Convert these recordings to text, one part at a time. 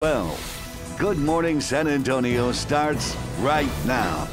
Well, Good Morning San Antonio starts right now.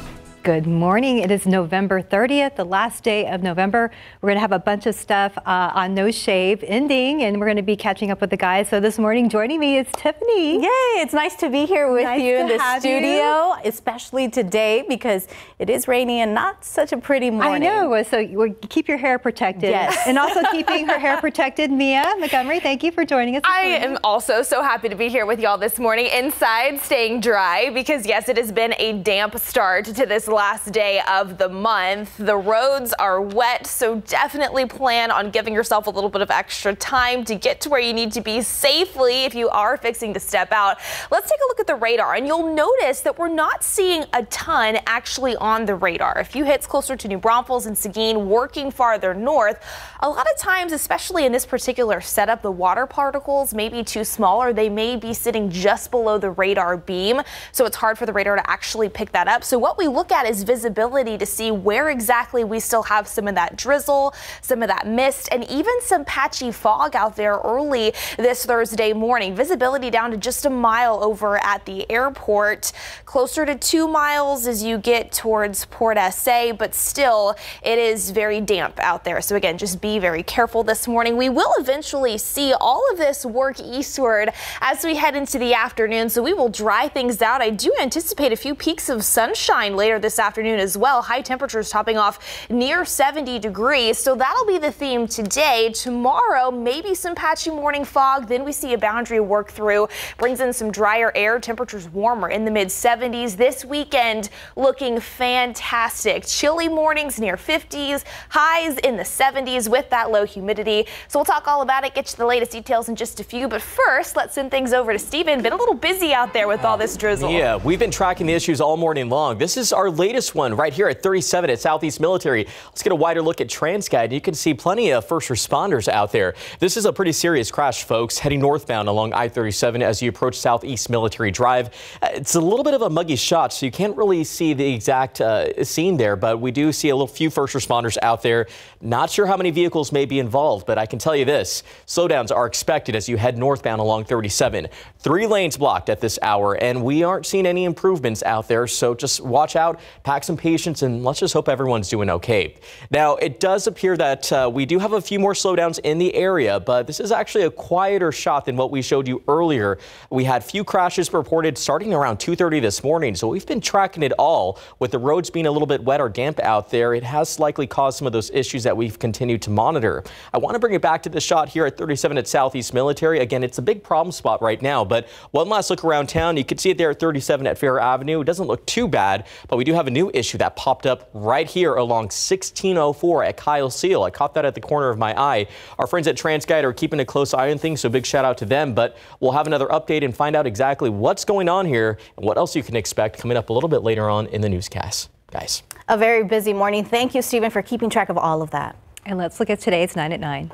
Good morning. It is November 30th, the last day of November. We're going to have a bunch of stuff uh, on No Shave ending, and we're going to be catching up with the guys. So this morning, joining me is Tiffany. Yay! It's nice to be here with Nice you in the have studio, especially today because it is rainy and not such a pretty morning. I know. So you keep your hair protected. Yes. And also keeping her hair protected. Mia Montgomery, thank you for joining us. I am also so happy to be here with y'all this morning inside staying dry because yes, it has been a damp start to this last day of the month. The roads are wet, so definitely plan on giving yourself a little bit of extra time to get to where you need to be safely if you are fixing to step out. Let's take a look at the radar and you'll notice that we're not seeing a ton actually on the radar. A few hits closer to New Braunfels and Seguin working farther north. A lot of times, especially in this particular setup, the water particles may be too small or they may be sitting just below the radar beam. So it's hard for the radar to actually pick that up. So what we look at is visibility to see where exactly we still have some of that drizzle, some of that mist, and even some patchy fog out there early this Thursday morning. Visibility down to just a mile over at the airport, closer to two miles as you get towards Port SA, but still it is very damp out there. So again, just be very careful this morning. We will eventually see all of this work eastward as we head into the afternoon, so we will dry things out. I do anticipate a few peaks of sunshine later this afternoon as well. High temperatures topping off near 70 degrees, so that'll be the theme today. Tomorrow, maybe some patchy morning fog, then we see a boundary work through, brings in some drier air, temperatures warmer in the mid 70s. This weekend looking fantastic. Chilly mornings near 50s, highs in the 70s with that low humidity. So we'll talk all about it, get you the latest details in just a few. But first, let's send things over to Steven. Been a little busy out there with all this drizzle. Yeah, we've been tracking the issues all morning long. This is our latest one right here at 37 at Southeast Military. Let's get a wider look at TransGuide. You can see plenty of first responders out there. This is a pretty serious crash, folks, heading northbound along I-37 as you approach Southeast Military Drive. Uh, It's a little bit of a muggy shot, so you can't really see the exact uh, scene there, but we do see a little few first responders out there. Not sure how many vehicles may be involved, but I can tell you this, slowdowns are expected as you head northbound along 37. Three lanes blocked at this hour, and we aren't seeing any improvements out there, so just watch out, pack some patience, and let's just hope everyone's doing okay. Now, it does appear that uh, we do have a few more slowdowns in the area, but this is actually a quieter shot than what we showed you earlier. We had few crashes reported starting around 2.30 this morning, so we've been tracking it all. With the roads being a little bit wet or damp out there, it has likely caused some of those issues that we've continued to monitor. I want to bring it back to the shot here at 37 at Southeast Military. Again, it's a big problem spot right now, but one last look around town. You can see it there at 37 at Fair Avenue. It doesn't look too bad, but we do have a new issue that popped up right here along 1604 at Kyle Seale. I caught that at the corner of my eye. Our friends at TransGuide are keeping a close eye on things, so big shout out to them. But we'll have another update and find out exactly what's going on here and what else you can expect coming up a little bit later on in the newscast. Guys. A very busy morning. Thank you, Stephen, for keeping track of all of that. And let's look at today's 9 at 9.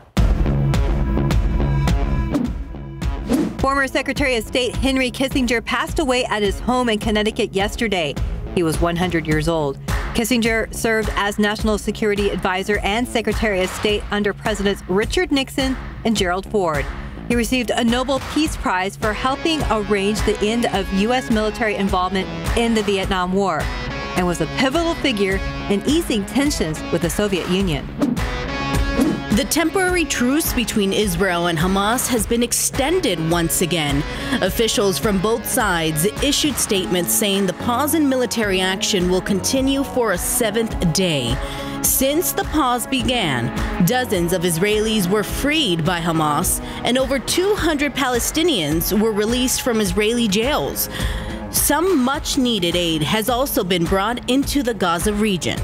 Former Secretary of State Henry Kissinger passed away at his home in Connecticut yesterday. He was 100 years old. Kissinger served as National Security Advisor and Secretary of State under Presidents Richard Nixon and Gerald Ford. He received a Nobel Peace Prize for helping arrange the end of U.S. military involvement in the Vietnam War and was a pivotal figure in easing tensions with the Soviet Union. The temporary truce between Israel and Hamas has been extended once again. Officials from both sides issued statements saying the pause in military action will continue for a seventh day. Since the pause began, dozens of Israelis were freed by Hamas, and over 200 Palestinians were released from Israeli jails. Some much needed aid has also been brought into the Gaza region.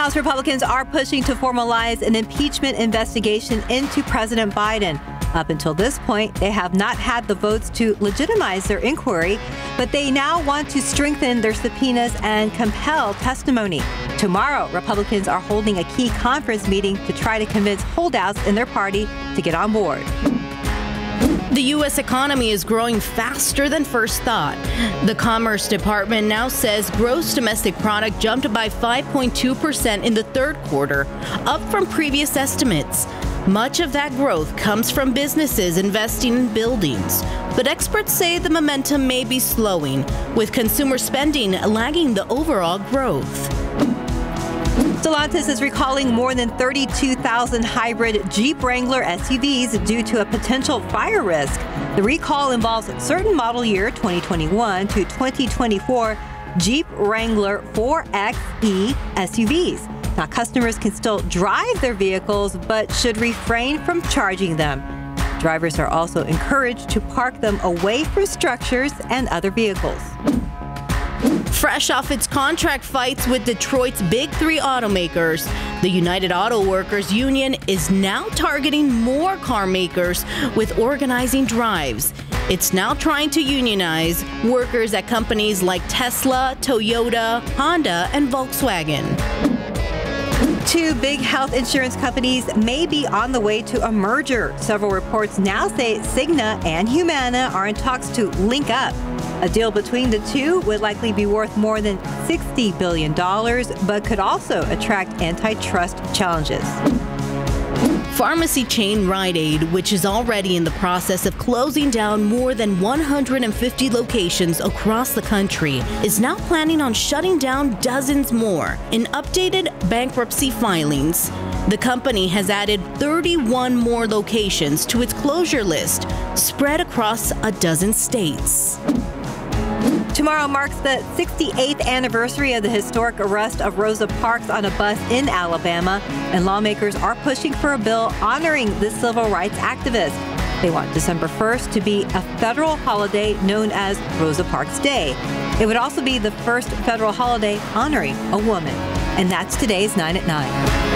House Republicans are pushing to formalize an impeachment investigation into President Biden. Up until this point, they have not had the votes to legitimize their inquiry, but they now want to strengthen their subpoenas and compel testimony. Tomorrow, Republicans are holding a key conference meeting to try to convince holdouts in their party to get on board. The U.S. economy is growing faster than first thought. The Commerce Department now says gross domestic product jumped by 5.2% in the third quarter, up from previous estimates. Much of that growth comes from businesses investing in buildings, but experts say the momentum may be slowing, with consumer spending lagging the overall growth. Stellantis is recalling more than 32,000 hybrid Jeep Wrangler SUVs due to a potential fire risk. The recall involves certain model year 2021 to 2024 Jeep Wrangler 4xe SUVs. Now, customers can still drive their vehicles, but should refrain from charging them. Drivers are also encouraged to park them away from structures and other vehicles. Fresh off its contract fights with Detroit's big three automakers, the United Auto Workers Union is now targeting more car makers with organizing drives. It's now trying to unionize workers at companies like Tesla, Toyota, Honda, and Volkswagen. Two big health insurance companies may be on the way to a merger. Several reports now say Cigna and Humana are in talks to link up. A deal between the two would likely be worth more than $60 billion, but could also attract antitrust challenges. Pharmacy chain Rite Aid, which is already in the process of closing down more than 150 locations across the country, is now planning on shutting down dozens more in updated bankruptcy filings. The company has added 31 more locations to its closure list, spread across a dozen states. Tomorrow marks the 68th anniversary of the historic arrest of Rosa Parks on a bus in Alabama, and lawmakers are pushing for a bill honoring this civil rights activist. They want December 1st to be a federal holiday known as Rosa Parks Day. It would also be the first federal holiday honoring a woman. And that's today's 9 at 9.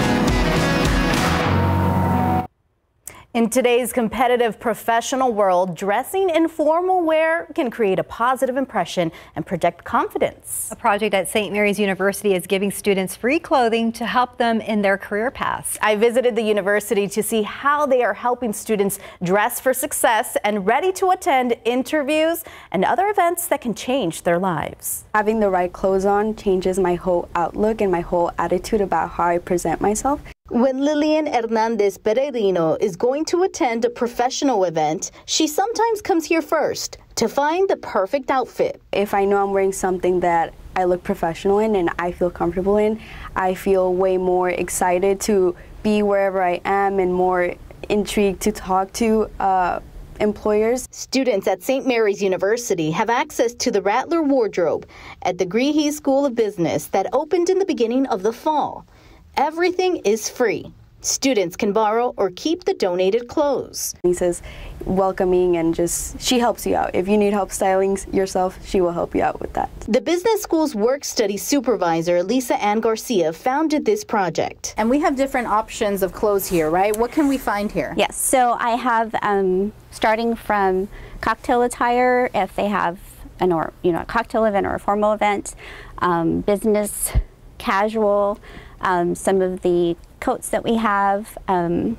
In today's competitive professional world, dressing in formal wear can create a positive impression and project confidence. A project at St. Mary's University is giving students free clothing to help them in their career paths. I visited the university to see how they are helping students dress for success and ready to attend interviews and other events that can change their lives. Having the right clothes on changes my whole outlook and my whole attitude about how I present myself. When Lillian Hernandez Peregrino is going to attend a professional event, she sometimes comes here first to find the perfect outfit. If I know I'm wearing something that I look professional in and I feel comfortable in, I feel way more excited to be wherever I am and more intrigued to talk to uh, employers. Students at St. Mary's University have access to the Rattler wardrobe at the Greehey School of Business that opened in the beginning of the fall. Everything is free. Students can borrow or keep the donated clothes. He says welcoming and just she helps you out. If you need help styling yourself, she will help you out with that. The business school's work study supervisor, Lisa Ann Garcia, founded this project. And we have different options of clothes here, right? What can we find here? Yes, so I have um, starting from cocktail attire if they have an or you know a cocktail event or a formal event, um, business casual um, some of the coats that we have, um,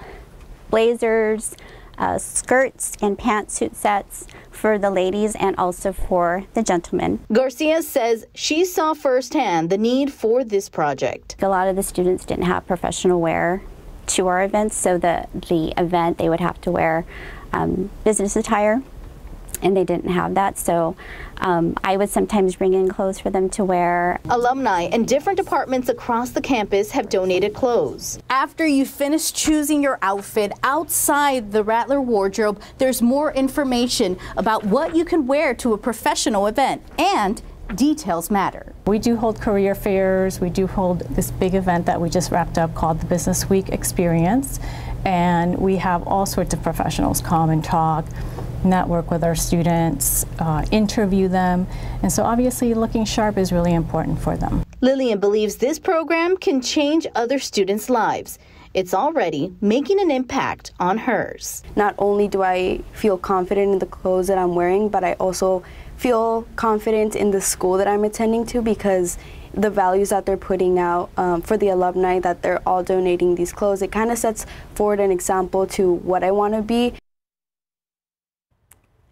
blazers, uh, skirts and pantsuit sets for the ladies and also for the gentlemen. Garcia says she saw firsthand the need for this project. A lot of the students didn't have professional wear to our events, so the, the event they would have to wear um, business attire and they didn't have that. So um, I would sometimes bring in clothes for them to wear. Alumni and different departments across the campus have donated clothes. After you finish choosing your outfit outside the Rattler wardrobe, there's more information about what you can wear to a professional event and details matter. We do hold career fairs. We do hold this big event that we just wrapped up called the Business Week Experience. And we have all sorts of professionals come and talk network with our students, uh, interview them. And so obviously looking sharp is really important for them. Lillian believes this program can change other students' lives. It's already making an impact on hers. Not only do I feel confident in the clothes that I'm wearing, but I also feel confident in the school that I'm attending to because the values that they're putting out um, for the alumni that they're all donating these clothes it kind of sets forward an example to what i want to be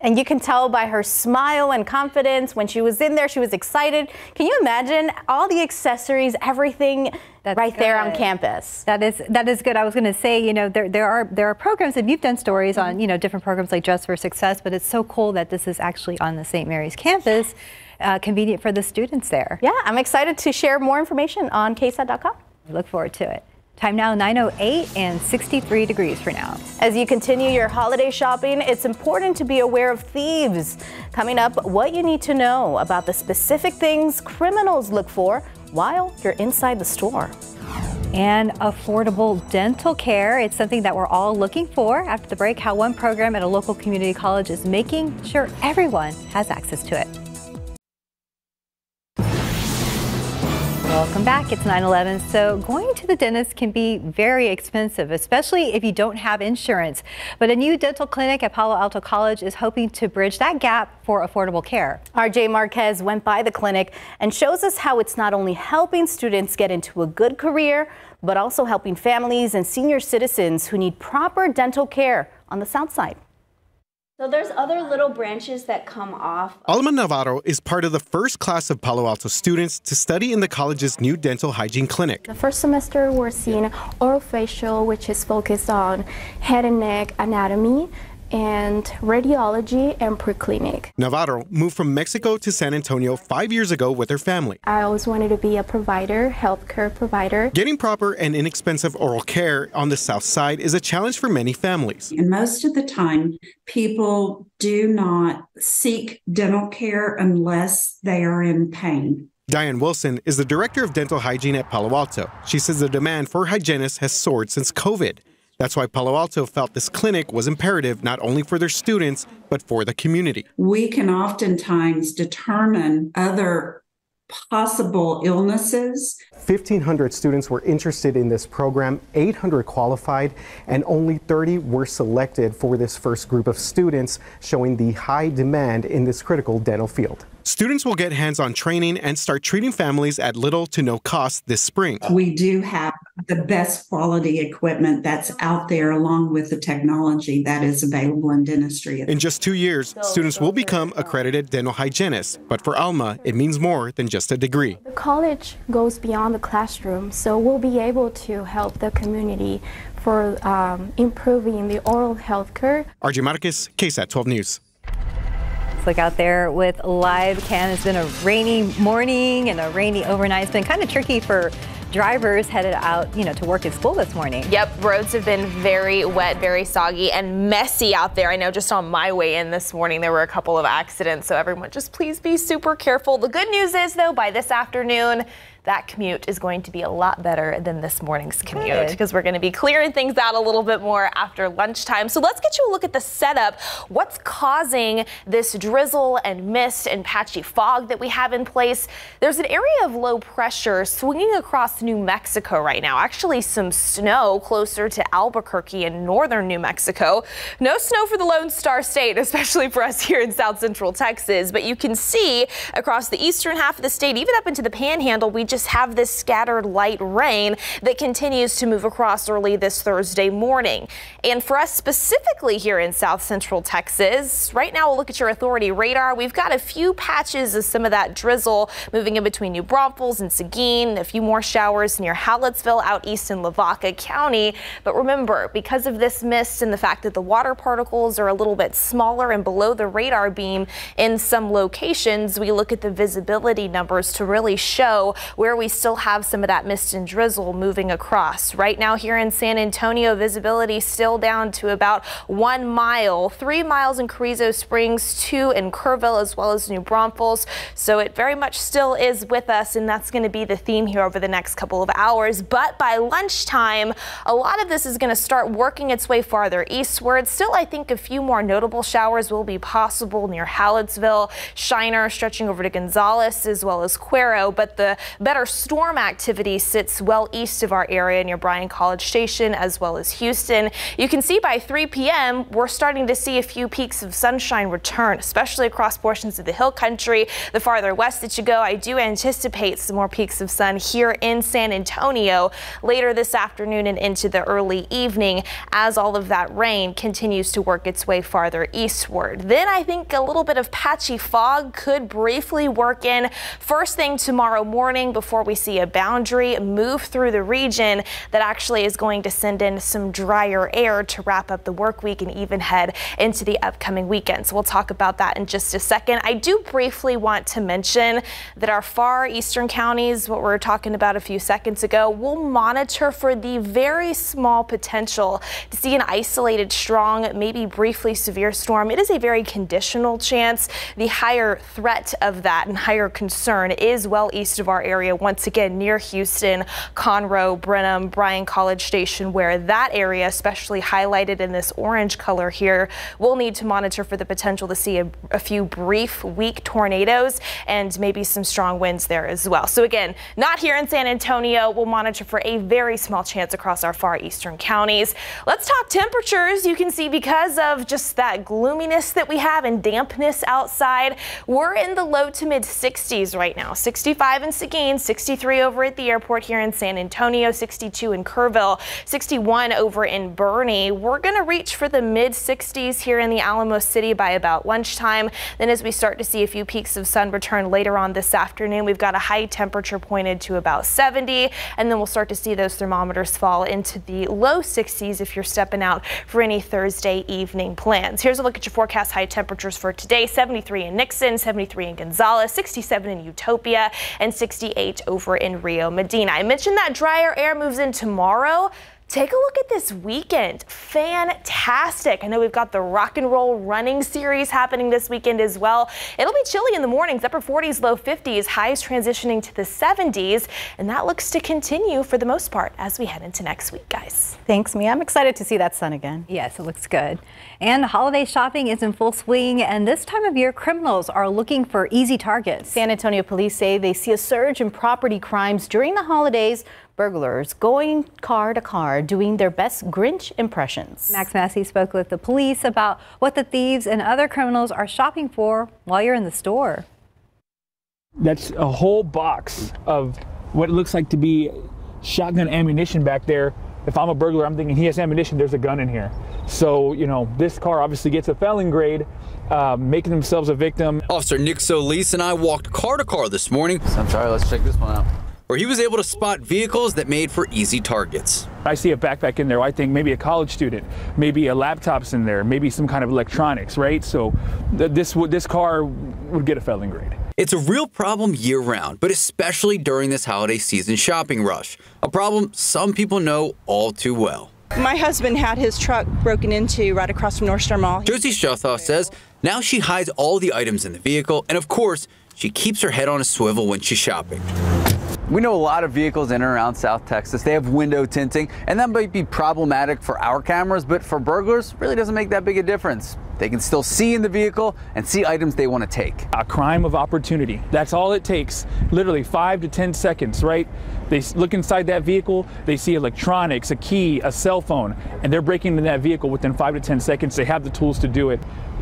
And you can tell by her smile and confidence when she was in there, she was excited. Can you imagine all the accessories, everything That's right good. there on campus? That is that is good. I was going to say, you know, there there are there are programs and you've done stories mm -hmm. on, you know, different programs like Dress for Success, but it's so cool that this is actually on the St. Mary's campus, uh, convenient for the students there. Yeah, I'm excited to share more information on ksat.com. look forward to it. Time now 908 and 63 degrees for now. As you continue your holiday shopping, it's important to be aware of thieves. Coming up, what you need to know about the specific things criminals look for while you're inside the store. And affordable dental care. It's something that we're all looking for after the break. How one program at a local community college is making sure everyone has access to it. Welcome back. It's 9-11. So going to the dentist can be very expensive, especially if you don't have insurance. But a new dental clinic at Palo Alto College is hoping to bridge that gap for affordable care. RJ Marquez went by the clinic and shows us how it's not only helping students get into a good career, but also helping families and senior citizens who need proper dental care on the South Side. So there's other little branches that come off. Alma Navarro is part of the first class of Palo Alto students to study in the college's new dental hygiene clinic. The first semester we're seeing orofacial, which is focused on head and neck anatomy, and radiology and preclinic. Navarro moved from Mexico to San Antonio five years ago with her family. I always wanted to be a provider, healthcare provider. Getting proper and inexpensive oral care on the South Side is a challenge for many families. And most of the time, people do not seek dental care unless they are in pain. Diane Wilson is the director of dental hygiene at Palo Alto. She says the demand for hygienists has soared since COVID. That's why Palo Alto felt this clinic was imperative not only for their students, but for the community. We can oftentimes determine other possible illnesses. 1,500 students were interested in this program, 800 qualified, and only 30 were selected for this first group of students, showing the high demand in this critical dental field. Students will get hands on training and start treating families at little to no cost this spring. We do have the best quality equipment that's out there, along with the technology that is available in dentistry. In just two years, students will become accredited dental hygienists. But for Alma, it means more than just a degree. The college goes beyond the classroom, so we'll be able to help the community for um, improving the oral health care. RJ Marquez, KSAT 12 News. Look out there with live cam. It's been a rainy morning and a rainy overnight. It's been kind of tricky for drivers headed out, you know, to work and school this morning. Yep, roads have been very wet, very soggy and messy out there. I know just on my way in this morning there were a couple of accidents, so everyone just please be super careful. The good news is though, by this afternoon, that commute is going to be a lot better than this morning's commute because we're going to be clearing things out a little bit more after lunchtime. So let's get you a look at the setup. What's causing this drizzle and mist and patchy fog that we have in place? There's an area of low pressure swinging across New Mexico right now. Actually, some snow closer to Albuquerque in northern New Mexico. No snow for the Lone Star State, especially for us here in south central Texas. But you can see across the eastern half of the state, even up into the panhandle, we just have this scattered light rain that continues to move across early this Thursday morning. And for us specifically here in south central Texas, right now we'll look at your authority radar. We've got a few patches of some of that drizzle moving in between New Braunfels and Seguin, a few more showers near Hallettsville out east in Lavaca County. But remember, because of this mist and the fact that the water particles are a little bit smaller and below the radar beam in some locations, we look at the visibility numbers to really show where we still have some of that mist and drizzle moving across. Right now here in San Antonio, visibility still down to about one mile, three miles in Carrizo Springs, two in Kerrville, as well as New Braunfels. So it very much still is with us, and that's going to be the theme here over the next couple of hours. But by lunchtime, a lot of this is going to start working its way farther eastward. Still, I think a few more notable showers will be possible near Hallettsville, Shiner, stretching over to Gonzales, as well as Cuero. But the better storm activity sits well east of our area near Bryan College Station as well as Houston. You can see by 3 p.m. we're starting to see a few peaks of sunshine return, especially across portions of the hill country. The farther west that you go, I do anticipate some more peaks of sun here in San Antonio later this afternoon and into the early evening as all of that rain continues to work its way farther eastward. Then I think a little bit of patchy fog could briefly work in first thing tomorrow morning before we see a boundary move through the region that actually is going to send in some drier air to wrap up the work week and even head into the upcoming weekend. So we'll talk about that in just a second. I do briefly want to mention that our far eastern counties, what we are talking about a few seconds ago, will monitor for the very small potential to see an isolated strong, maybe briefly severe storm. It is a very conditional chance. The higher threat of that and higher concern is well east of our area, once again near Houston, Conroe, Brenham, Bryan College Station, where that area, especially highlighted in this orange color here, will need to monitor for the potential to see a, a few brief, weak tornadoes and maybe some strong winds there as well. So again, not here in San Antonio. We'll monitor for a very small chance across our far eastern counties. Let's talk temperatures. You can see because of just that gloominess that we have and dampness outside, we're in the low to mid 60s right now. 65 in Seguin, 63 over at the airport here in San Antonio, 62 in Kerrville, 61 over in Boerne. We're going to reach for the mid 60s here in the Alamo City by about lunchtime. Then as we start to see a few peaks of sun return later on this afternoon, we've got a high temperature pointed to about 70 and then we'll start to see those thermometers fall into the low 60s if you're stepping out for any Thursday evening plans. Here's a look at your forecast high temperatures for today 73 in Nixon, 73 in Gonzales, 67 in Utopia, and 68 over in Rio Medina. I mentioned that drier air moves in tomorrow. Take a look at this weekend. Fantastic. I know we've got the rock and roll running series happening this weekend as well. It'll be chilly in the mornings, upper 40s, low 50s, highs transitioning to the 70s, and that looks to continue for the most part as we head into next week, guys. Thanks, me. I'm excited to see that sun again. Yes, it looks good. And holiday shopping is in full swing, and this time of year, criminals are looking for easy targets. San Antonio police say they see a surge in property crimes during the holidays burglars going car to car doing their best Grinch impressions. Max Massey spoke with the police about what the thieves and other criminals are shopping for while you're in the store. That's a whole box of what it looks like to be shotgun ammunition back there. If I'm a burglar, I'm thinking he has ammunition, there's a gun in here. So, you know, this car obviously gets a felon grade, uh, making themselves a victim. Officer Nick Solis and I walked car to car this morning. I'm sorry, let's check this one out where he was able to spot vehicles that made for easy targets. I see a backpack in there. I think maybe a college student, maybe a laptop's in there, maybe some kind of electronics, right? So th this would this car would get a felon grade. It's a real problem year round, but especially during this holiday season shopping rush. A problem some people know all too well. My husband had his truck broken into right across from North Star Mall. Josie Shothoff says now she hides all the items in the vehicle, and of course, she keeps her head on a swivel when she's shopping. We know a lot of vehicles in and around South Texas. They have window tinting, and that might be problematic for our cameras, but for burglars, really doesn't make that big a difference. They can still see in the vehicle and see items they want to take. A crime of opportunity. That's all it takes. Literally five to 10 seconds, right? They look inside that vehicle, they see electronics, a key, a cell phone, and they're breaking into that vehicle within five to 10 seconds. They have the tools to do it.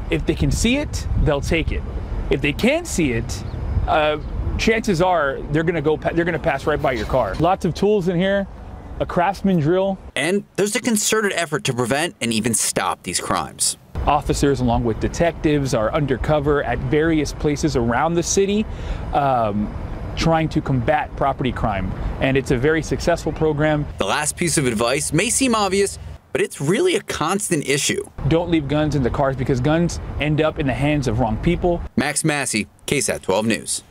If they can see it, they'll take it. If they can't see it, uh, chances are they're going to go they're going to pass right by your car. Lots of tools in here, a craftsman drill. And there's a concerted effort to prevent and even stop these crimes. Officers, along with detectives, are undercover at various places around the city. Um, trying to combat property crime, and it's a very successful program. The last piece of advice may seem obvious, but it's really a constant issue. Don't leave guns in the cars because guns end up in the hands of wrong people. Max Massey, KSAT 12 News.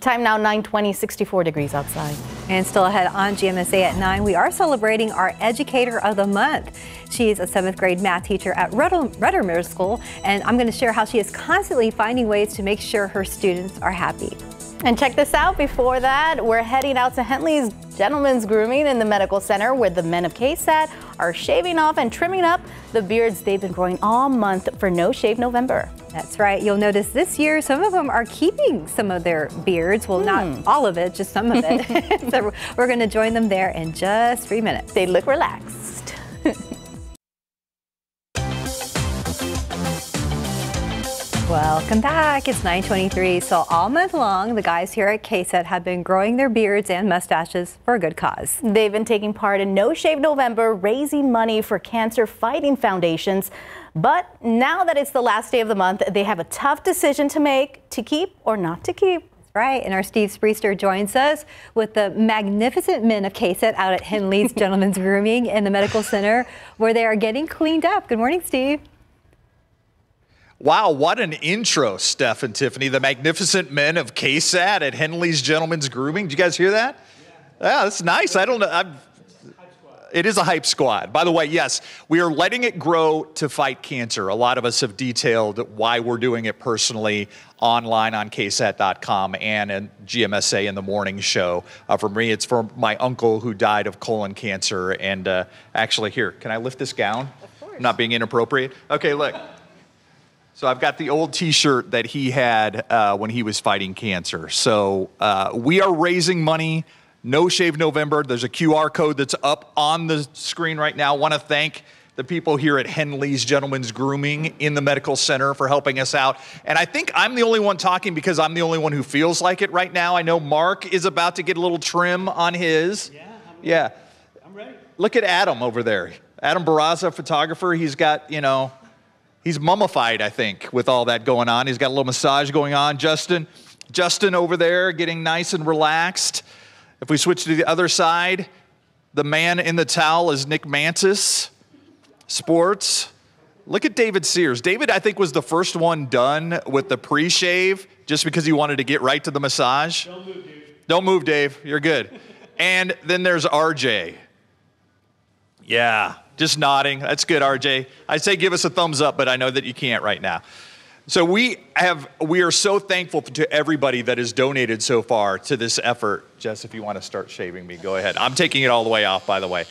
Time now 920, 64 degrees outside. And still ahead on GMSA at 9, we are celebrating our Educator of the Month. She is a seventh grade math teacher at Rudder Middle School, and I'm going to share how she is constantly finding ways to make sure her students are happy. And check this out. Before that, we're heading out to Henley's Gentlemen's Grooming in the Medical Center, where the men of KSAT are shaving off and trimming up the beards they've been growing all month for No Shave November. That's right. You'll notice this year some of them are keeping some of their beards. Well, not Hmm. all of it, just some of it. so we're going to join them there in just three minutes. They look relaxed. Welcome back. It's 923. So all month long, the guys here at KSAT have been growing their beards and mustaches for a good cause. They've been taking part in No Shave November, raising money for cancer fighting foundations. But now that it's the last day of the month, they have a tough decision to make to keep or not to keep. Right, and our Steve Spriester joins us with the magnificent men of KSAT out at Henley's Gentlemen's Grooming in the Medical Center, where they are getting cleaned up. Good morning, Steve. Wow, what an intro, Steph and Tiffany. The magnificent men of KSAT at Henley's Gentlemen's Grooming. Did you guys hear that? Yeah, that's nice. I don't know. I'm, it is a hype squad. By the way, yes, we are letting it grow to fight cancer. A lot of us have detailed why we're doing it personally online on ksat.com and in GMSA in the morning show. Uh, for me, it's for my uncle who died of colon cancer. And uh, actually, here, can I lift this gown? I'm not being inappropriate. Okay, look. So I've got the old T-shirt that he had uh, when he was fighting cancer. So uh, we are raising money. No Shave November. There's a QR code that's up on the screen right now. Want to thank the people here at Henley's Gentlemen's Grooming in the medical center for helping us out. And I think I'm the only one talking because I'm the only one who feels like it right now. I know Mark is about to get a little trim on his. Yeah. Yeah. I'm ready. Look at Adam over there. Adam Barraza, photographer. He's got, you know, he's mummified, I think, with all that going on. He's got a little massage going on. Justin, Justin over there getting nice and relaxed. If we switch to the other side, the man in the towel is Nick Mantas, sports. Look at David Sears. David, I think, was the first one done with the pre shave just because he wanted to get right to the massage. Don't move, Dave. Don't move, Dave. You're good. and then there's RJ. Yeah, just nodding. That's good, RJ. I say give us a thumbs up, but I know that you can't right now. So we have we are so thankful to everybody that has donated so far to this effort. Jess, if you want to start shaving me, go ahead. I'm taking it all the way off, by the way.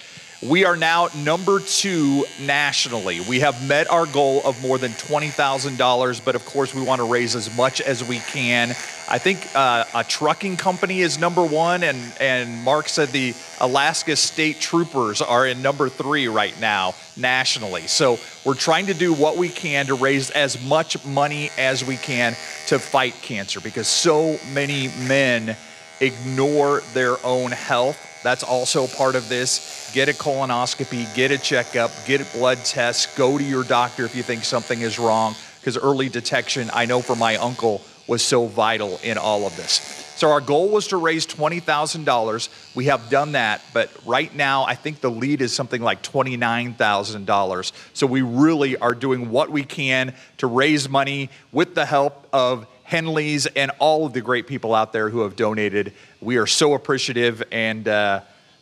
We are now number two nationally. We have met our goal of more than $20,000, but of course, we want to raise as much as we can. I think uh, a trucking company is number one, and, and Mark said the Alaska State Troopers are in number three right now nationally. So we're trying to do what we can to raise as much money as we can to fight cancer because so many men ignore their own health. That's also part of this. Get a colonoscopy, get a checkup, get a blood test, go to your doctor if you think something is wrong, because early detection, I know for my uncle, was so vital in all of this. So our goal was to raise $20,000. We have done that, but right now I think the lead is something like $29,000. So we really are doing what we can to raise money with the help of Henley's and all of the great people out there who have donated. We are so appreciative and uh,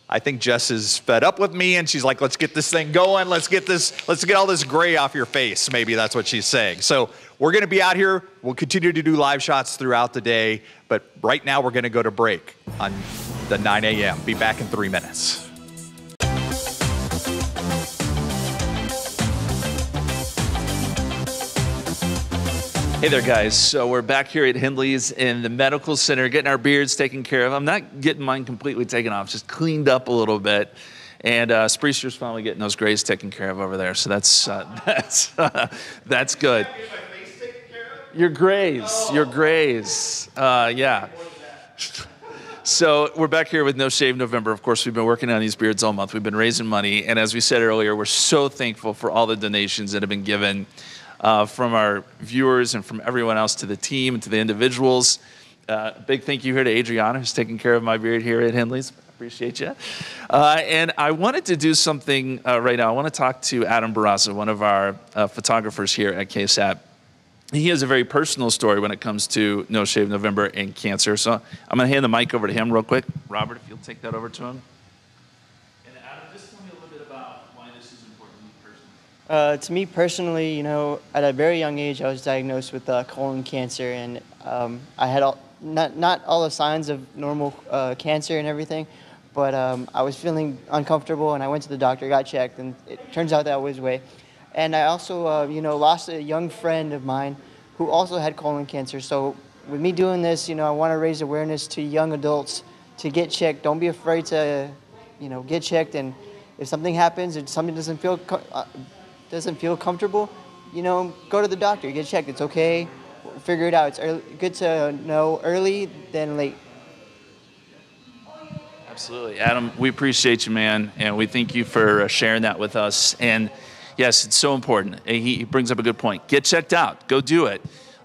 I think Jess is fed up with me and she's like, let's get this thing going. Let's get this, let's get all this gray off your face. Maybe that's what she's saying. So we're going to be out here. We'll continue to do live shots throughout the day. But right now we're going to go to break on the 9 a.m. Be back in three minutes. Hey there, guys. So we're back here at Henley's in the medical center, getting our beards taken care of. I'm not getting mine completely taken off, just cleaned up a little bit. And uh, Spriester's finally getting those grays taken care of over there. So that's uh, that's uh, that's good. Your grays, your grays. Uh, yeah. So we're back here with No Shave November. Of course, we've been working on these beards all month. We've been raising money, and as we said earlier, we're so thankful for all the donations that have been given uh, from our viewers and from everyone else to the team and to the individuals. Uh, big thank you here to Adriana, who's taking care of my beard here at Henley's. Appreciate you. Uh, and I wanted to do something uh, right now. I want to talk to Adam Barraza, one of our uh, photographers here at KSAT. He has a very personal story when it comes to No Shave November and cancer. So I'm going to hand the mic over to him real quick. Robert, if you'll take that over to him. Uh, to me personally, you know, at a very young age, I was diagnosed with uh, colon cancer, and um, I had all, not not all the signs of normal uh, cancer and everything, but um, I was feeling uncomfortable, and I went to the doctor, got checked, and it turns out that was way. And I also, uh, you know, lost a young friend of mine who also had colon cancer. So with me doing this, you know, I want to raise awareness to young adults to get checked. Don't be afraid to, you know, get checked. And if something happens, if something doesn't feel uh, doesn't feel comfortable, you know, go to the doctor, get checked. It's okay. Figure it out. It's early, good to know early than late. Absolutely. Adam, we appreciate you, man, and we thank you for uh, sharing that with us. And yes, it's so important. He brings up a good point. Get checked out. Go do it.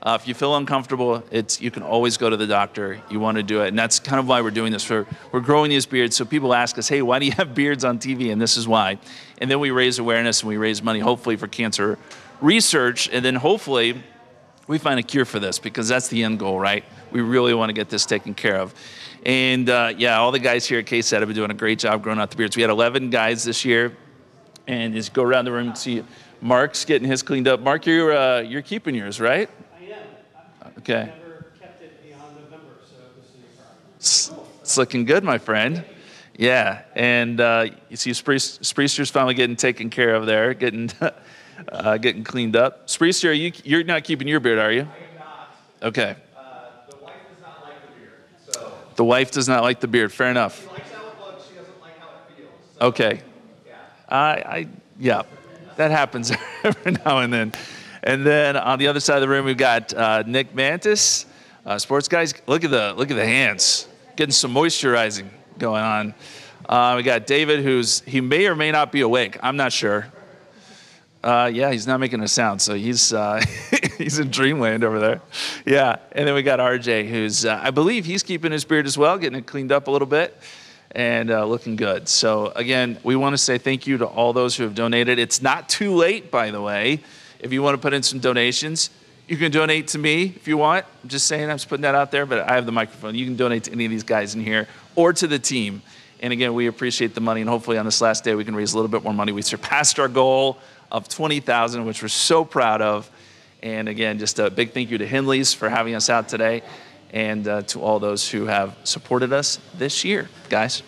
Uh, if you feel uncomfortable, it's you can always go to the doctor. You want to do it, and that's kind of why we're doing this. We're, we're growing these beards, so people ask us, "Hey, why do you have beards on TV?" And this is why. And then we raise awareness and we raise money, hopefully for cancer research, and then hopefully we find a cure for this because that's the end goal, right? We really want to get this taken care of. And uh, yeah, all the guys here at KSAT have been doing a great job growing out the beards. We had 11 guys this year, and just go around the room and see Mark's getting his cleaned up. Mark, you're uh, you're keeping yours, right? Okay. Never kept it beyond November, so this It's, looking good, my friend. Yeah, and uh, you see Spriest, Spriester's finally getting taken care of there, getting uh, getting cleaned up. Spriester, are you you're not keeping your beard, are you? I am not. Okay. Uh, the wife does not like the beard, so. The wife does not like the beard. Fair enough. She likes how it looks. She doesn't like how it feels. Okay. I, I yeah, that happens every now and then. And then on the other side of the room, we've got uh, Nick Mantas, uh, sports guys. Look at the look at the hands, getting some moisturizing going on. Uh, we got David, who's he may or may not be awake. I'm not sure. Uh, yeah, he's not making a sound, so he's uh, he's in dreamland over there. Yeah, and then we got RJ, who's uh, I believe he's keeping his beard as well, getting it cleaned up a little bit and uh, looking good. So again, we want to say thank you to all those who have donated. It's not too late, by the way. If you want to put in some donations, you can donate to me if you want. I'm just saying, I'm just putting that out there, but I have the microphone. You can donate to any of these guys in here or to the team. And again, we appreciate the money, and hopefully on this last day we can raise a little bit more money. We surpassed our goal of 20,000, which we're so proud of. And again, just a big thank you to Henley's for having us out today and uh, to all those who have supported us this year, guys.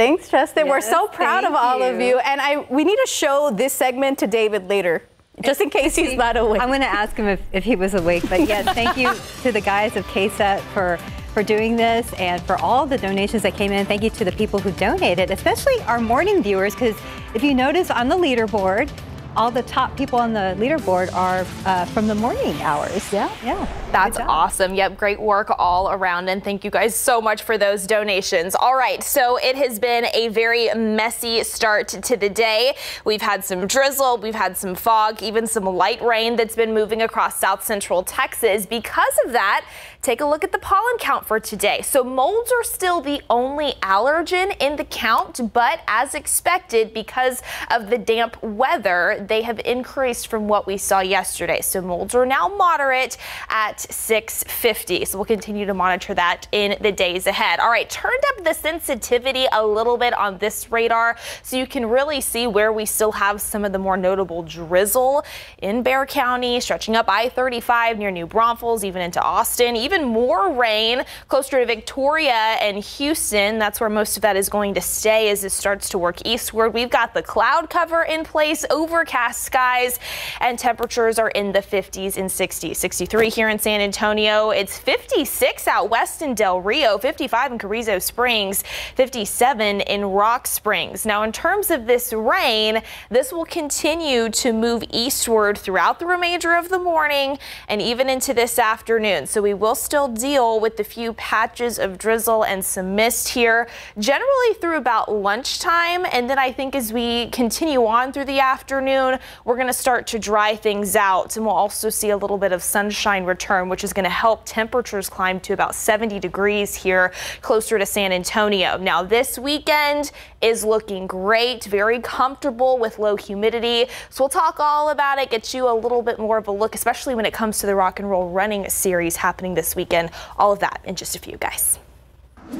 Thanks, Justin. We're so proud of all of you. you. And I we need to show this segment to David later, just in case he's not awake. I'm going to ask him if, if he was awake. But yes, thank you to the guys of KSAT for for doing this and for all the donations that came in. Thank you to the people who donated, especially our morning viewers, because if you notice on the leaderboard, all the top people on the leaderboard are uh, from the morning hours. Yeah, yeah. That's awesome. Yep, great work all around. And thank you guys so much for those donations. All right, so it has been a very messy start to the day. We've had some drizzle, we've had some fog, even some light rain that's been moving across south central Texas. Because of that, take a look at the pollen count for today. So molds are still the only allergen in the count, but as expected, because of the damp weather, they have increased from what we saw yesterday. So molds are now moderate at 650. So we'll continue to monitor that in the days ahead. All right, turned up the sensitivity a little bit on this radar so you can really see where we still have some of the more notable drizzle in Bexar County, stretching up I-35 near New Braunfels, even into Austin, even more rain closer to Victoria and Houston. That's where most of that is going to stay as it starts to work eastward. We've got the cloud cover in place, overcast skies, and temperatures are in the 50s and 60s. 63 here in San Antonio. It's 56 out west in Del Rio, 55 in Carrizo Springs, 57 in Rock Springs. Now, in terms of this rain, this will continue to move eastward throughout the remainder of the morning and even into this afternoon. So we will still deal with the few patches of drizzle and some mist here, generally through about lunchtime. And then I think as we continue on through the afternoon, we're going to start to dry things out and we'll also see a little bit of sunshine return, which is going to help temperatures climb to about 70 degrees here closer to San Antonio. Now, this weekend is looking great, very comfortable with low humidity. So we'll talk all about it, get you a little bit more of a look, especially when it comes to the rock and roll running series happening this weekend. All of that in just a few, guys.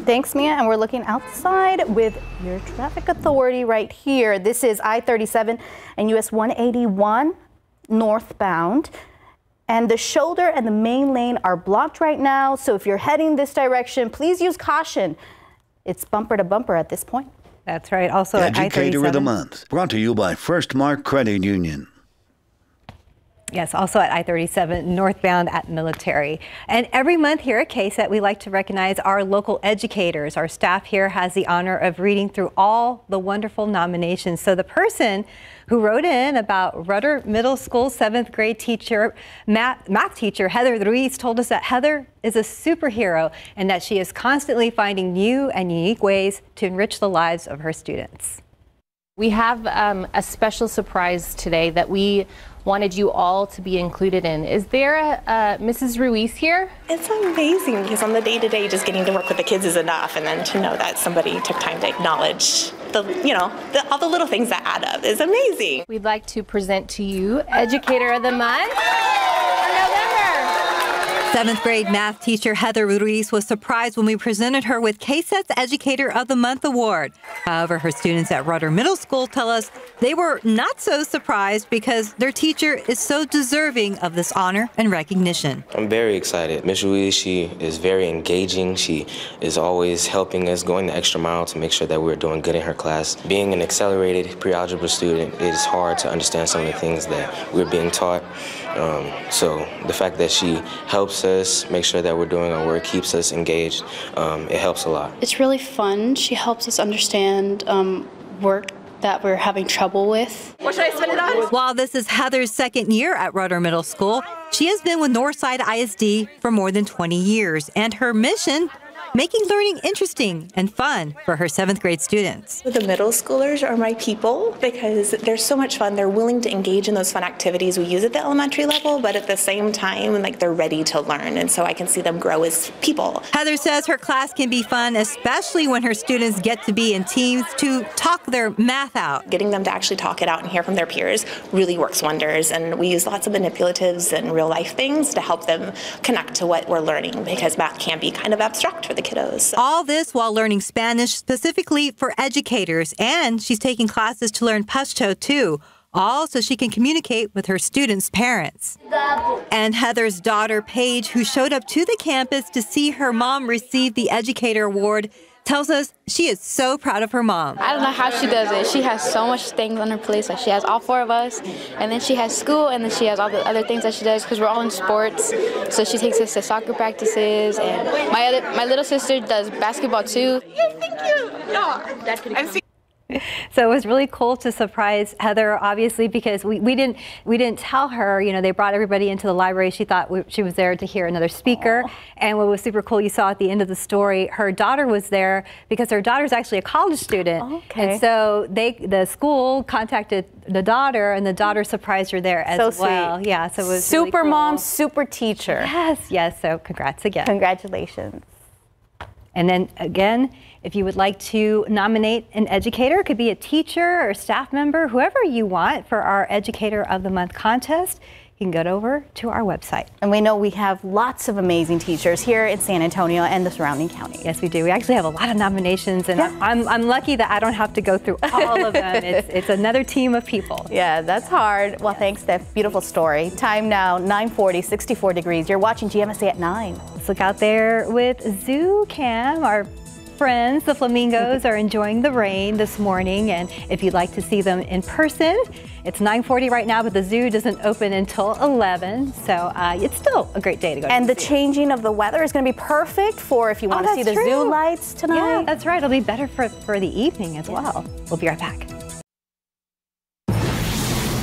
Thanks, Mia. And we're looking outside with your traffic authority right here. This is I 37 and US 181 northbound. And the shoulder and the main lane are blocked right now. So if you're heading this direction, please use caution. It's bumper to bumper at this point. That's right. Also, Educator of the Month, brought to you by Firstmark Credit Union. Yes, also at I-37 northbound at Military. And every month here at KSAT, we like to recognize our local educators. Our staff here has the honor of reading through all the wonderful nominations. So the person who wrote in about Rudder Middle School seventh grade teacher, math, math teacher Heather Ruiz told us that Heather is a superhero and that she is constantly finding new and unique ways to enrich the lives of her students. We have um, a special surprise today that we wanted you all to be included in. Is there a, a Mrs. Ruiz here? It's amazing because on the day to day, just getting to work with the kids is enough, and then to know that somebody took time to acknowledge the, you know, the, all the little things that add up is amazing. We'd like to present to you Educator of the Month. Seventh grade math teacher Heather Ruiz was surprised when we presented her with KSAT's Educator of the Month award. However, her students at Rudder Middle School tell us they were not so surprised because their teacher is so deserving of this honor and recognition. I'm very excited. Ms. Ruiz, she is very engaging. She is always helping us, going the extra mile to make sure that we're doing good in her class. Being an accelerated pre-algebra student, it is hard to understand some of the things that we're being taught. Um, so the fact that she helps us make sure that we're doing our work, keeps us engaged, um, it helps a lot. It's really fun. She helps us understand um, work that we're having trouble with. What should I spend it on? While this is Heather's second year at Rudder Middle School, she has been with Northside ISD for more than 20 years, and her mission making learning interesting and fun for her seventh grade students. The middle schoolers are my people because they're so much fun. They're willing to engage in those fun activities we use at the elementary level, but at the same time, like they're ready to learn. And so I can see them grow as people. Heather says her class can be fun, especially when her students get to be in teams to talk their math out. Getting them to actually talk it out and hear from their peers really works wonders. And we use lots of manipulatives and real life things to help them connect to what we're learning because math can be kind of abstract for the kiddos. All this while learning Spanish specifically for educators, and she's taking classes to learn Pashto too. All so she can communicate with her students' parents. And Heather's daughter, Paige, who showed up to the campus to see her mom receive the Educator Award, tells us she is so proud of her mom. I don't know how she does it. She has so much things on her plate. Like she has all four of us, and then she has school, and then she has all the other things that she does because we're all in sports. So she takes us to soccer practices, and my other my little sister does basketball too. Thank you. No, So it was really cool to surprise Heather, obviously, because we, we didn't we didn't tell her. You know, they brought everybody into the library. She thought we, she was there to hear another speaker. And what was super cool, you saw at the end of the story, her daughter was there because her daughter's actually a college student. Okay. And so they the school contacted the daughter, and the daughter surprised her there as So sweet. well. Yeah, so it was super really cool. mom, super teacher. Yes, yes. So congrats again. Congratulations. And then again, if you would like to nominate an educator, it could be a teacher or staff member, whoever you want for our Educator of the Month contest, you can go over to our website. And we know we have lots of amazing teachers here in San Antonio and the surrounding county. Yes, we do. We actually have a lot of nominations, and I'm, I'm lucky that I don't have to go through all of them. It's, it's another team of people. Yeah, that's hard. Well, thanks, Steph. Beautiful story. Time now, 940, 64 degrees. You're watching GMSA at 9. Let's look out there with Zoo Cam. Our friends, the flamingos, are enjoying the rain this morning. And if you'd like to see them in person, it's 9:40 right now, but the zoo doesn't open until 11. So uh, it's still a great day to go. And to the changing of the weather is going to be perfect for if you want to see the that's zoo lights tonight. Yeah, that's right. It'll be better for, for the evening as well. We'll be right back.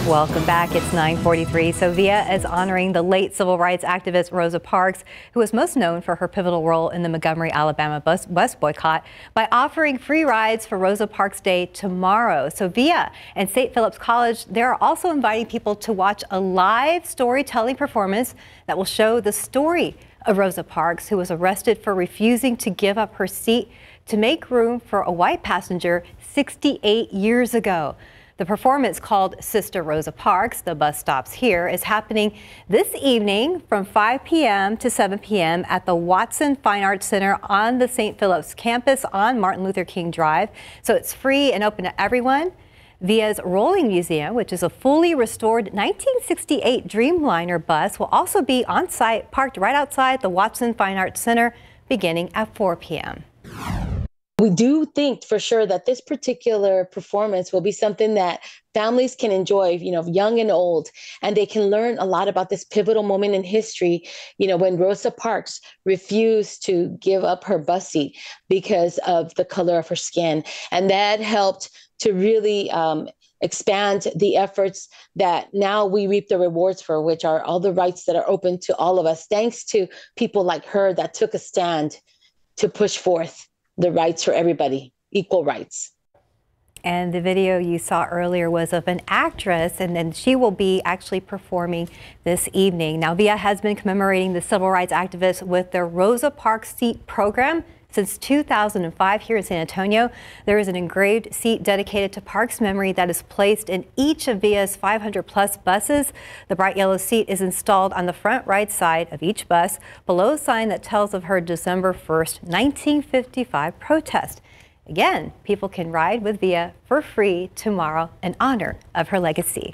Welcome back. It's 943. So VIA is honoring the late civil rights activist Rosa Parks, who is most known for her pivotal role in the Montgomery, Alabama bus, bus boycott, by offering free rides for Rosa Parks Day tomorrow. So VIA and St. Philip's College, they're also inviting people to watch a live storytelling performance that will show the story of Rosa Parks, who was arrested for refusing to give up her seat to make room for a white passenger 68 years ago. The performance called Sister Rosa Parks, the bus stops here, is happening this evening from 5 p.m. to 7 p.m. at the Watson Fine Arts Center on the St. Philip's campus on Martin Luther King Drive. So it's free and open to everyone. Via's Rolling Museum, which is a fully restored 1968 Dreamliner bus, will also be on site, parked right outside the Watson Fine Arts Center, beginning at 4 p.m. We do think for sure that this particular performance will be something that families can enjoy, you know, young and old, and they can learn a lot about this pivotal moment in history, you know, when Rosa Parks refused to give up her bus seat because of the color of her skin. And that helped to really um, expand the efforts that now we reap the rewards for, which are all the rights that are open to all of us, thanks to people like her that took a stand to push forth the rights for everybody, equal rights. And the video you saw earlier was of an actress, and then she will be actually performing this evening. Now, VIA has been commemorating the civil rights activists with their Rosa Parks Seat program. Since 2005 here in San Antonio, there is an engraved seat dedicated to Parks' memory that is placed in each of VIA's 500 plus buses. The bright yellow seat is installed on the front right side of each bus below a sign that tells of her December 1st, 1955 protest. Again, people can ride with VIA for free tomorrow in honor of her legacy.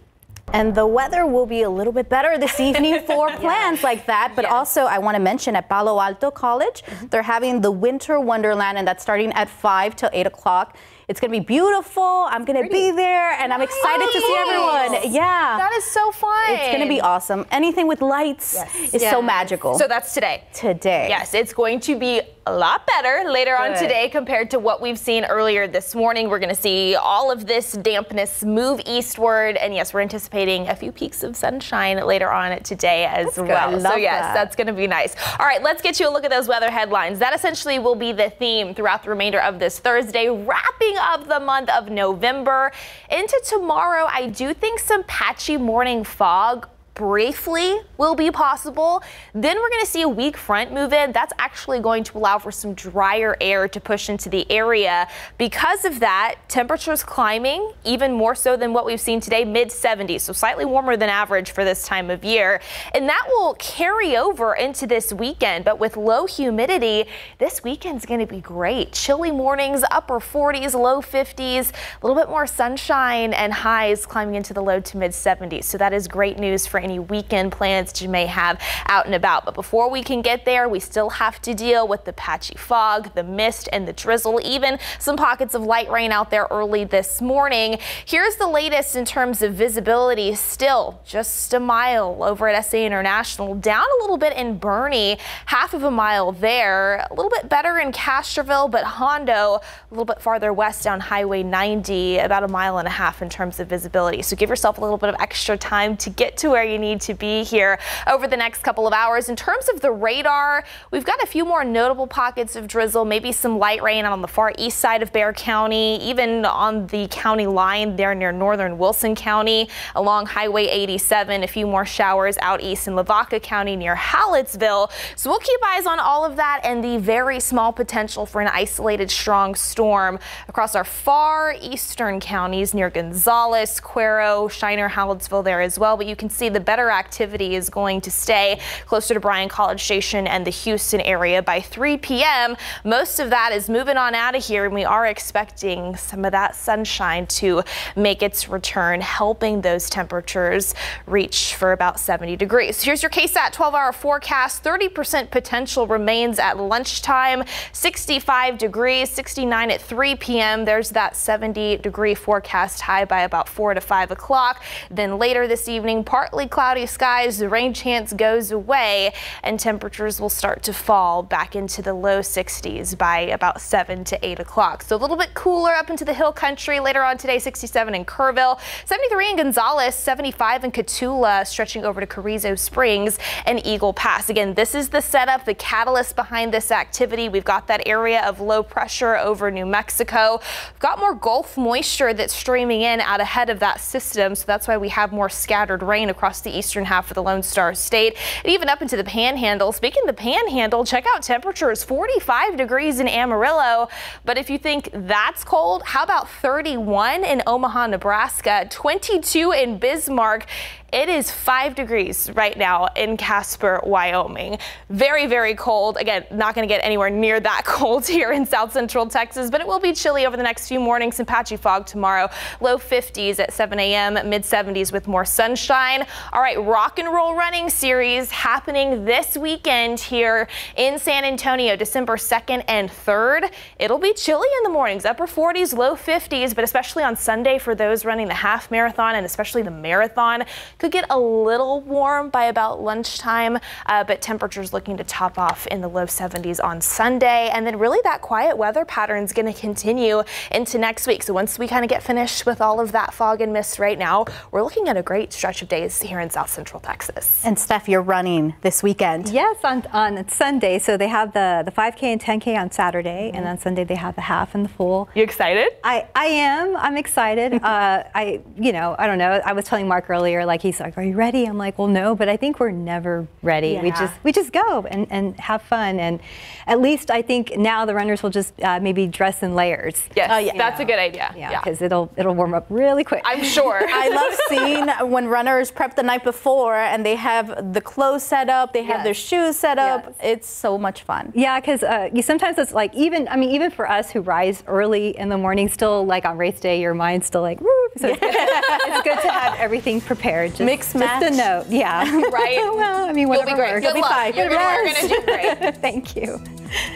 And the weather will be a little bit better this evening for plans yeah. like that. But yeah. also, I want to mention at Palo Alto College, mm -hmm. they're having the Winter Wonderland, and that's starting at 5 till 8 o'clock. It's going to be beautiful. I'm going to be there and I'm excited to see everyone. Yeah. That is so fun. It's going to be awesome. Anything with lights yes. is yes. so magical. So that's today. Today. Yes, it's going to be a lot better later Good. on today compared to what we've seen earlier this morning. We're going to see all of this dampness move eastward. And yes, we're anticipating a few peaks of sunshine later on today as that's well. So yes, that. that's going to be nice. All right, let's get you a look at those weather headlines. That essentially will be the theme throughout the remainder of this Thursday, wrapping up the month of November. Into tomorrow, I do think some patchy morning fog briefly will be possible. Then we're going to see a weak front move in. That's actually going to allow for some drier air to push into the area. Because of that, temperatures climbing even more so than what we've seen today, mid 70s, so slightly warmer than average for this time of year. And that will carry over into this weekend. But with low humidity, this weekend's going to be great. Chilly mornings, upper 40s, low 50s, a little bit more sunshine and highs climbing into the low to mid 70s. So that is great news for any weekend plans that you may have out and about. But before we can get there, we still have to deal with the patchy fog, the mist, and the drizzle, even some pockets of light rain out there early this morning. Here's the latest in terms of visibility. Still just a mile over at SA International, down a little bit in Boerne, half of a mile there, a little bit better in Castroville, but Hondo a little bit farther west down Highway 90, about a mile and a half in terms of visibility. So give yourself a little bit of extra time to get to where you you need to be here over the next couple of hours. In terms of the radar, we've got a few more notable pockets of drizzle, maybe some light rain on the far east side of Bexar County, even on the county line there near northern Wilson County along Highway 87. A few more showers out east in Lavaca County near Hallettsville. So we'll keep eyes on all of that and the very small potential for an isolated strong storm across our far eastern counties near Gonzales, Cuero, Shiner, Hallettsville there as well. But you can see the better activity is going to stay closer to Bryan College Station and the Houston area by 3 p.m. Most of that is moving on out of here, and we are expecting some of that sunshine to make its return, helping those temperatures reach for about 70 degrees. Here's your KSAT 12 hour forecast. 30% potential remains at lunchtime, 65 degrees, 69 at 3 p.m. There's that 70 degree forecast high by about 4 to 5 o'clock. Then later this evening, partly cloudy skies, the rain chance goes away and temperatures will start to fall back into the low 60s by about 7 to 8 o'clock. So a little bit cooler up into the hill country later on today, 67 in Kerrville, 73 in Gonzales, 75 in Cotulla, stretching over to Carrizo Springs and Eagle Pass. Again, this is the setup, the catalyst behind this activity. We've got that area of low pressure over New Mexico. We've got more Gulf moisture that's streaming in out ahead of that system. So that's why we have more scattered rain across the eastern half of the Lone Star State and even up into the Panhandle. Speaking of the Panhandle, check out temperatures 45 degrees in Amarillo. But if you think that's cold, how about 31 in Omaha, Nebraska, 22 in Bismarck, It is five degrees right now in Casper, Wyoming. Very, very cold. Again, not going to get anywhere near that cold here in south central Texas, but it will be chilly over the next few mornings. Some patchy fog tomorrow. Low 50s at 7 a.m., mid 70s with more sunshine. All right, rock and roll running series happening this weekend here in San Antonio, December 2nd and 3rd. It'll be chilly in the mornings, upper 40s, low 50s, but especially on Sunday for those running the half marathon and especially the marathon. Could get a little warm by about lunchtime, uh, but temperatures looking to top off in the low 70s on Sunday. And then really that quiet weather pattern is going to continue into next week. So once we kind of get finished with all of that fog and mist right now, we're looking at a great stretch of days here in South Central Texas. And Steph, you're running this weekend. Yes, on, on Sunday. So they have the, the 5K and 10K on Saturday, and on Sunday they have the half and the full. You excited? I, I am. I'm excited. uh, I, you know, I don't know. I was telling Mark earlier, like he's like, "Are you ready?" I'm like, "Well, no," but I think we're never ready. We just we just go and, and have fun, and at least I think now the runners will just uh, maybe dress in layers. Yes, that's a good idea. Yeah, because it'll it'll warm up really quick. I'm sure. I love seeing when runners prep the night before and they have the clothes set up, they have their shoes set up. It's so much fun. Yeah, because uh, you sometimes it's like even I mean even for us who rise early in the morning, still like on race day, your mind's still like woo. So it's, good, it's good to have everything prepared. Just, Mix just a note, yeah. Right. well, I mean, You'll whatever be great. works. You'll be fine. You're Yes. gonna do great. Thank you.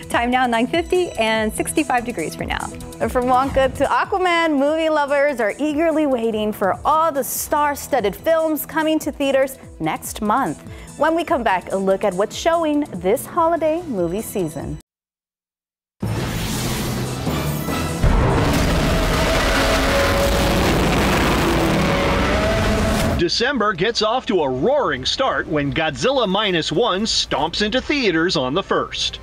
Time now 9:50 and 65 degrees for now. And from Wonka to Aquaman, movie lovers are eagerly waiting for all the star-studded films coming to theaters next month. When we come back, a look at what's showing this holiday movie season. December gets off to a roaring start when Godzilla Minus One stomps into theaters on the 1st.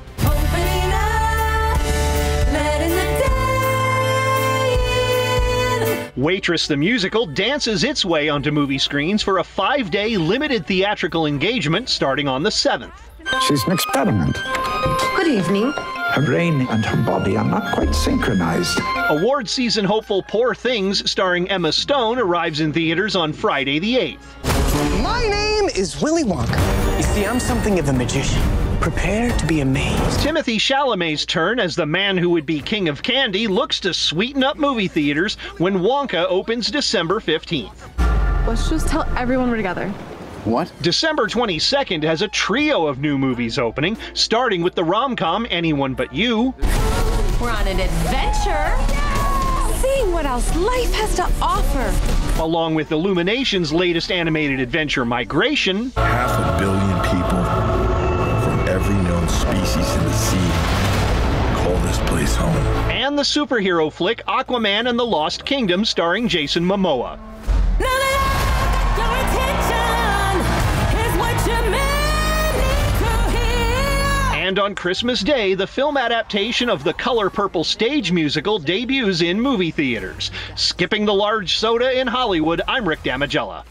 Waitress the Musical dances its way onto movie screens for a five day limited theatrical engagement starting on the 7th. She's an experiment. Good evening. Her brain and her body are not quite synchronized. Award season hopeful Poor Things, starring Emma Stone, arrives in theaters on Friday the 8th. My name is Willy Wonka. You see, I'm something of a magician. Prepare to be amazed. Timothée Chalamet's turn as the man who would be king of candy looks to sweeten up movie theaters when Wonka opens December 15th. Let's just tell everyone we're together. What? December 22nd has a trio of new movies opening, starting with the rom com Anyone But You. We're on an adventure. Seeing what else life has to offer. Along with Illumination's latest animated adventure, Migration. Half a billion people from every known species in the sea call this place home. And the superhero flick Aquaman and the Lost Kingdom, starring Jason Momoa. And on Christmas Day, the film adaptation of the Color Purple stage musical debuts in movie theaters. Skipping the large soda in Hollywood, I'm Rick Damigella.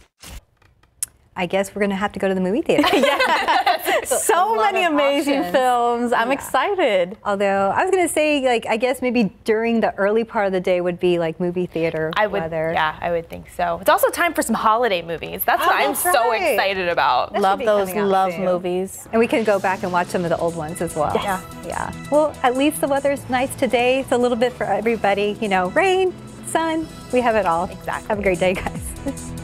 I guess we're gonna have to go to the movie theater. so many amazing films. I'm excited. Although I was gonna say, like, I guess maybe during the early part of the day would be like movie theater I would, weather. yeah, I would think so. It's also time for some holiday movies. That's Oh, what I'm that's so excited about. That Love those love soon. movies. And we can go back and watch some of the old ones as well. Yes. Yeah. Yeah. Well, at least the weather's nice today. It's a little bit for everybody. You know, rain, sun, we have it all. Exactly. Have a great day, guys.